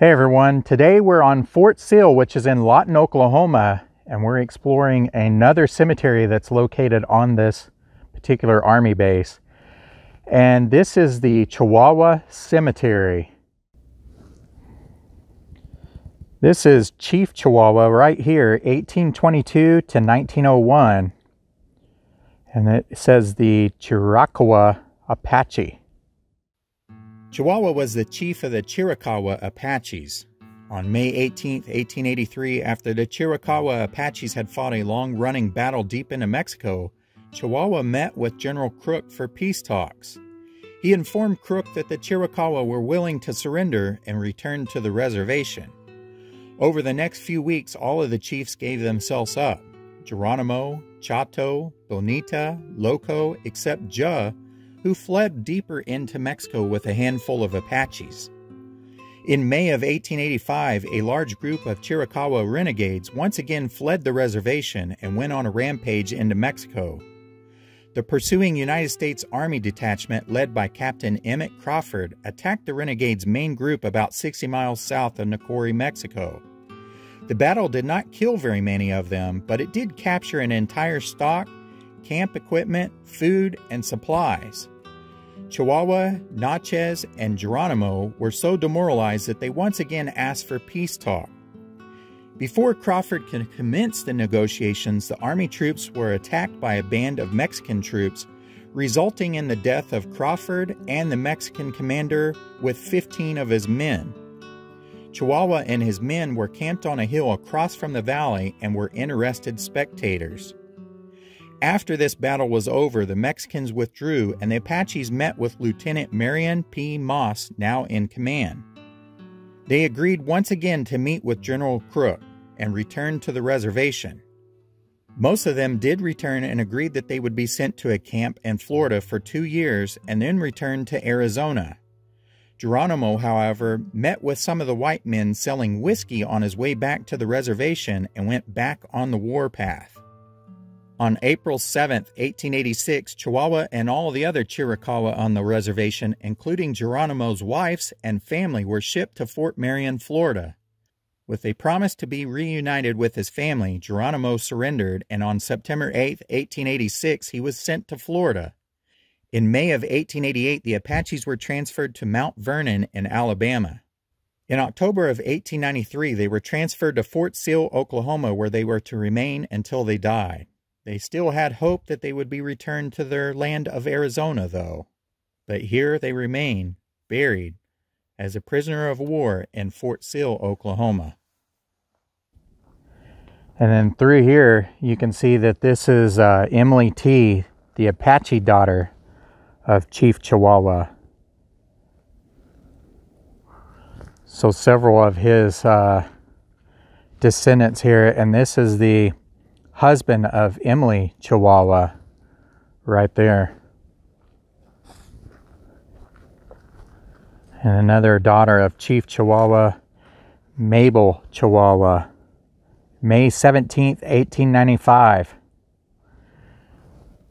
Hey everyone, today we're on Fort Sill, which is in Lawton, Oklahoma, and we're exploring another cemetery that's located on this particular army base. And this is the Chihuahua Cemetery. This is Chief Chihuahua right here, 1822 to 1901. And it says the Chiricahua Apache. Chihuahua was the chief of the Chiricahua Apaches. On May 18, 1883, after the Chiricahua Apaches had fought a long running battle deep into Mexico, Chihuahua met with General Crook for peace talks. He informed Crook that the Chiricahua were willing to surrender and return to the reservation. Over the next few weeks, all of the chiefs gave themselves up Geronimo, Chato, Bonita, Loco, except Ja, who fled deeper into Mexico with a handful of Apaches. In May of 1885, a large group of Chiricahua renegades once again fled the reservation and went on a rampage into Mexico. The pursuing United States Army detachment, led by Captain Emmett Crawford, attacked the renegades' main group about 60 miles south of Nacori, Mexico. The battle did not kill very many of them, but it did capture an entire stock, camp equipment, food, and supplies. Chihuahua, Natchez, and Geronimo were so demoralized that they once again asked for peace talk. Before Crawford could commence the negotiations, the Army troops were attacked by a band of Mexican troops, resulting in the death of Crawford and the Mexican commander with 15 of his men. Chihuahua and his men were camped on a hill across from the valley and were interested spectators. After this battle was over, the Mexicans withdrew and the Apaches met with Lieutenant Marion P. Maus, now in command. They agreed once again to meet with General Crook and returned to the reservation. Most of them did return and agreed that they would be sent to a camp in Florida for two years and then returned to Arizona. Geronimo, however, met with some of the white men selling whiskey on his way back to the reservation and went back on the warpath. On April 7, 1886, Chihuahua and all the other Chiricahua on the reservation, including Geronimo's wives and family, were shipped to Fort Marion, Florida. With a promise to be reunited with his family, Geronimo surrendered, and on September 8, 1886, he was sent to Florida. In May of 1888, the Apaches were transferred to Mount Vernon in Alabama. In October of 1893, they were transferred to Fort Sill, Oklahoma, where they were to remain until they died. They still had hope that they would be returned to their land of Arizona, though. But here they remain, buried, as a prisoner of war in Fort Sill, Oklahoma. And then through here, you can see that this is uh, Emily T., the Apache daughter of Chief Chihuahua. So several of his uh, descendants here, and this is the husband of Emily Chihuahua right there. And another daughter of Chief Chihuahua, Mabel Chihuahua, May 17th, 1895.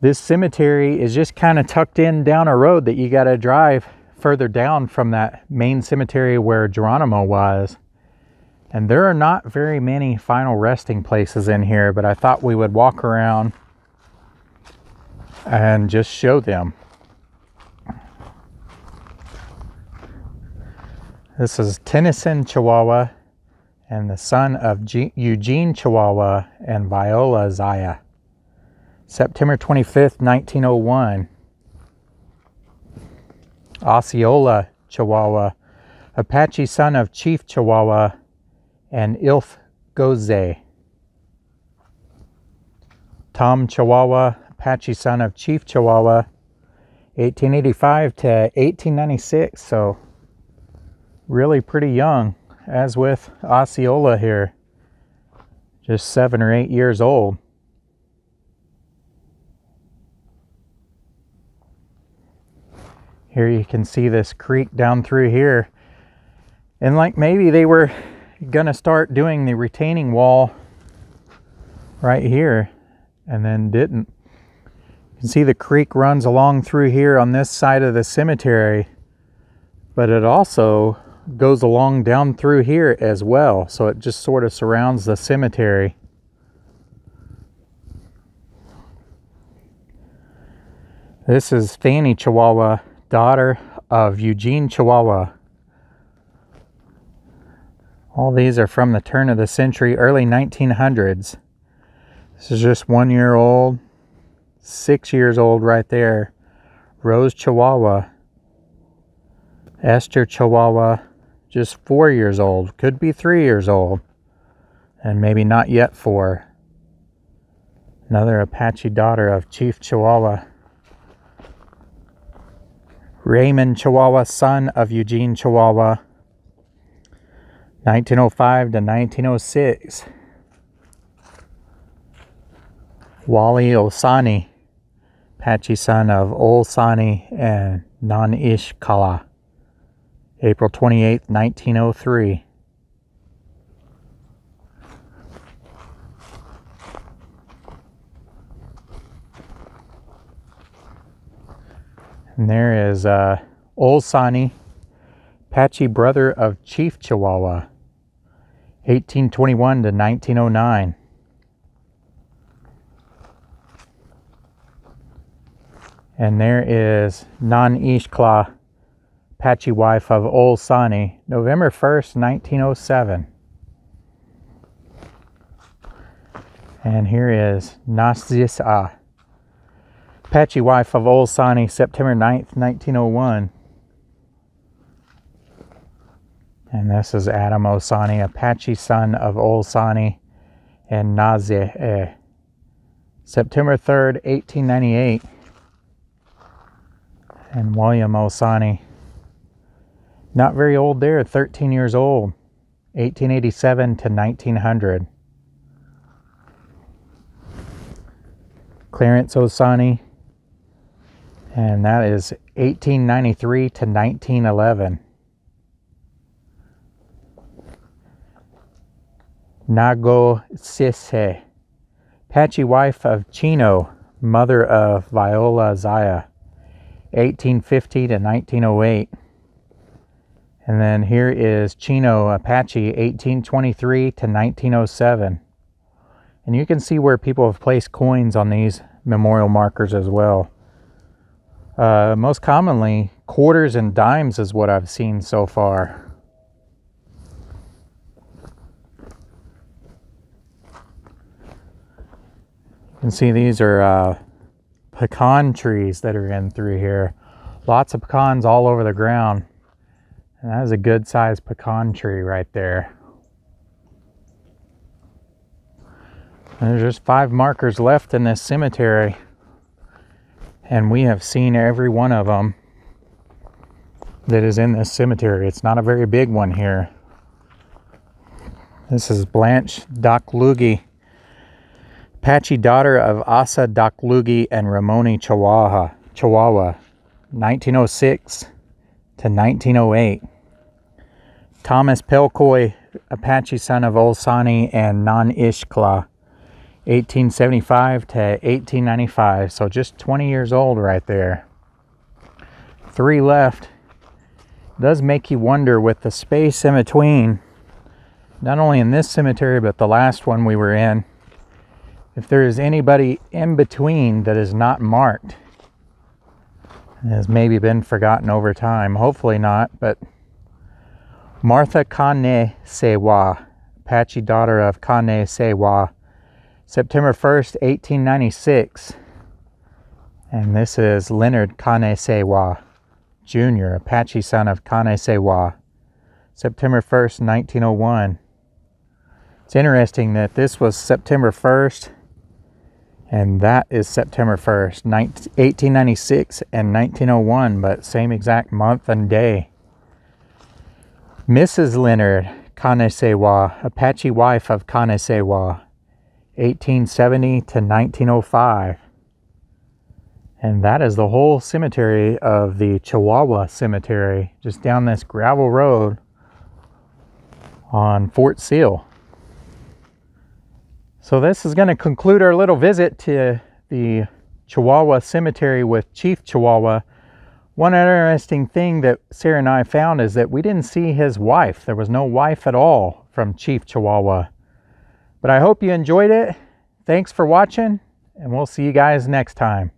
This cemetery is just kind of tucked in down a road that you got to drive further down from that main cemetery where Geronimo was. And there are not very many final resting places in here, but I thought we would walk around and just show them. This is Tennyson Chihuahua and the son of G Eugene Chihuahua and Viola Zaya. September 25th, 1901. Osceola Chihuahua, Apache son of Chief Chihuahua and Ilf Goze. Tom Chihuahua, Apache son of Chief Chihuahua, 1885 to 1896, so really pretty young, as with Osceola here, just seven or eight years old. Here you can see this creek down through here. And like maybe they were gonna start doing the retaining wall right here and then didn't. You can see the creek runs along through here on this side of the cemetery, but it also goes along down through here as well. So it just sort of surrounds the cemetery. This is Fanny Chihuahua, daughter of Eugene Chihuahua. All these are from the turn of the century, early 1900s. This is just one year old, six years old right there. Rose Chihuahua. Esther Chihuahua, just four years old. Could be three years old. And maybe not yet four. Another Apache daughter of Chief Chihuahua. Raymond Chihuahua, son of Eugene Chihuahua, 1905 to 1906. Wally Osani, Apache son of Olsani and Non-Ish Kala, April 28, 1903. And there is uh, Old Sani, Apache brother of Chief Chihuahua, 1821 to 1909. And there is Nan Ishkla, Apache wife of Old Sani, November 1st, 1907. And here is Nasisa, Apache wife of Old Sani, September 9th, 1901. And this is Adam Osani, Apache son of Old Sani and Naze, eh, September 3rd, 1898. And William Osani, not very old there, 13 years old, 1887 to 1900. Clarence Osani, and that is 1893 to 1911. Nago Sise, Apache wife of Chino, mother of Viola Zaya, 1850 to 1908. And then here is Chino Apache, 1823 to 1907. And you can see where people have placed coins on these memorial markers as well. Uh, most commonly, quarters and dimes is what I've seen so far. Can see these are uh, pecan trees that are in through here. Lots of pecans all over the ground. And that is a good sized pecan tree right there. There's just five markers left in this cemetery and we have seen every one of them that is in this cemetery. It's not a very big one here. This is Blanche Daklugi, Apache daughter of Asa Daklugi and Ramoni Chihuahua, Chihuahua, 1906 to 1908. Thomas Pelcoy, Apache son of Olsani and Non Ishkla, 1875 to 1895. So just 20 years old right there. Three left. Does make you wonder with the space in between, not only in this cemetery, but the last one we were in, if there is anybody in between that is not marked. Has maybe been forgotten over time. Hopefully not, but Martha Kane Sewa, Apache daughter of Kane Sewa, September 1st, 1896. And this is Leonard Kanesewa Jr., Apache son of Kanesewa, September 1st, 1901. It's interesting that this was September 1st and that is September 1st, 1896 and 1901, but same exact month and day. Mrs. Leonard Kanesewa, Apache wife of Kanesewa, 1870 to 1905. And that is the whole cemetery of the Chihuahua Cemetery, just down this gravel road on Fort Sill. So this is going to conclude our little visit to the Chihuahua Cemetery with Chief Chihuahua. One interesting thing that Sarah and I found is that we didn't see his wife. There was no wife at all from Chief Chihuahua. But I hope you enjoyed it. Thanks for watching, and we'll see you guys next time.